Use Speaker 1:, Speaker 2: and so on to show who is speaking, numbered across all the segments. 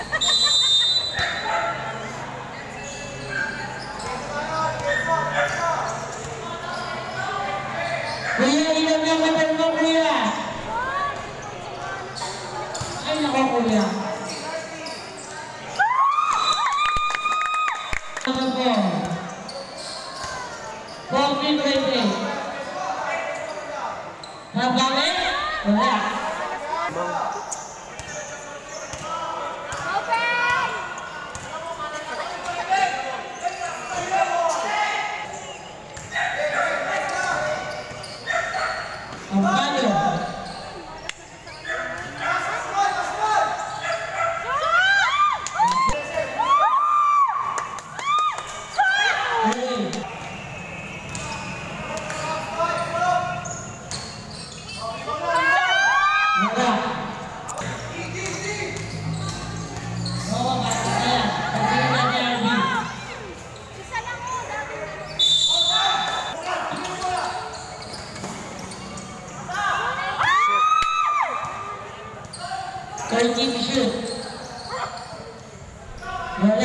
Speaker 1: Ha ha ha! 以继续，我们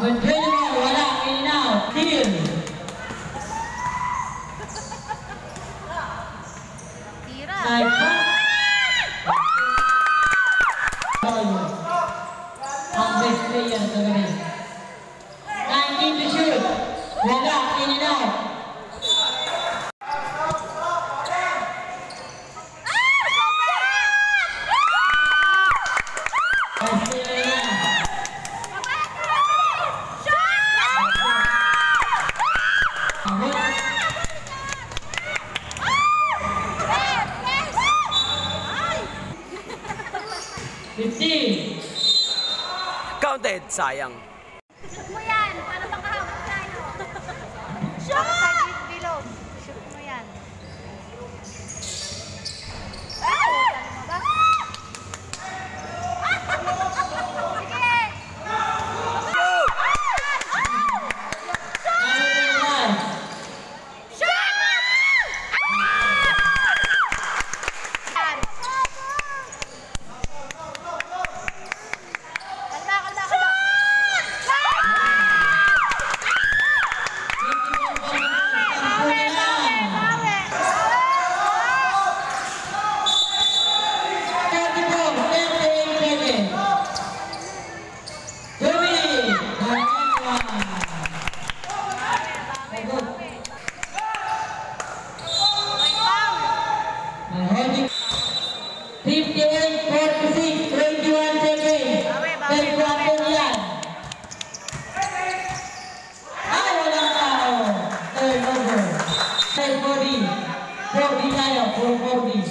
Speaker 1: When General wala, in now, kill. Tira. Sniper. Ang best player talaga. 19 to shoot. Wala, in and out.
Speaker 2: dead,
Speaker 1: sayang. conforme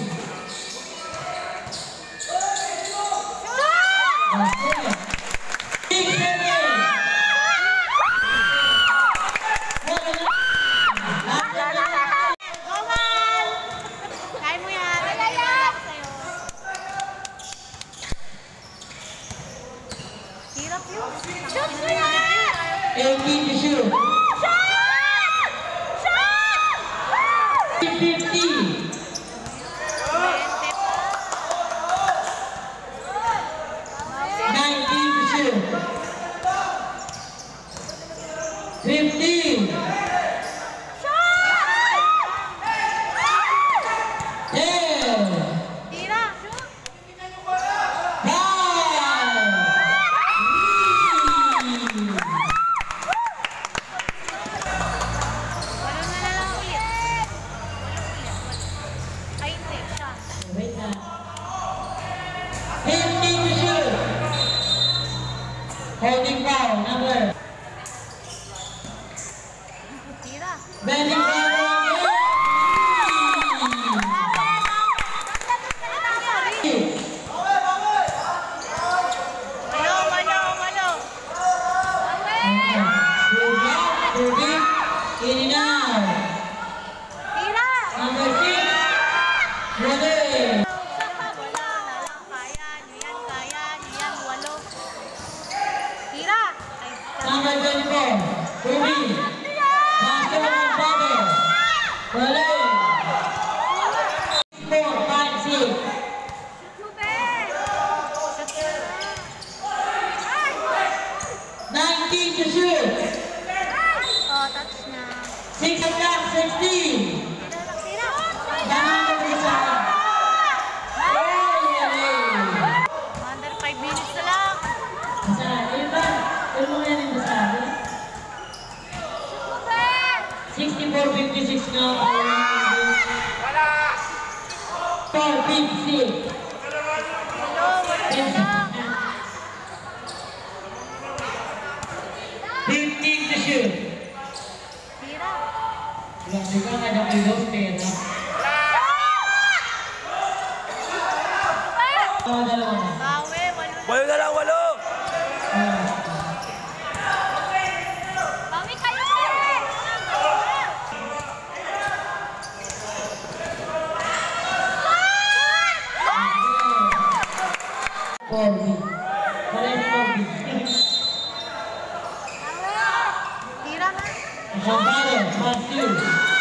Speaker 1: holding down number. left. Very ¡Vale! 八点差六。